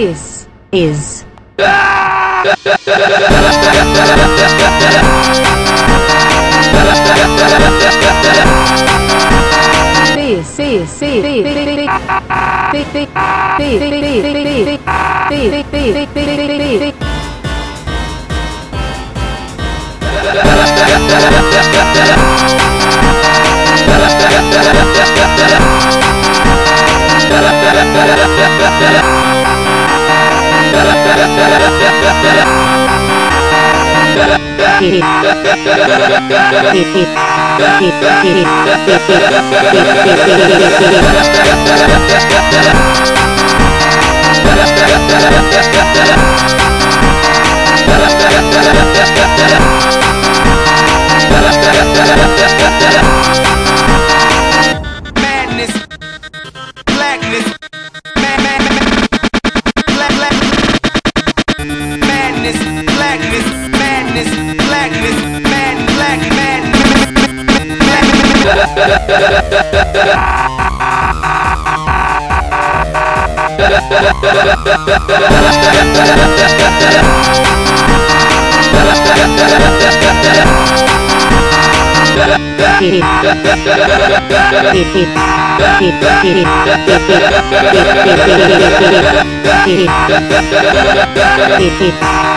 This is this this madness, blackness, mad, black, mad,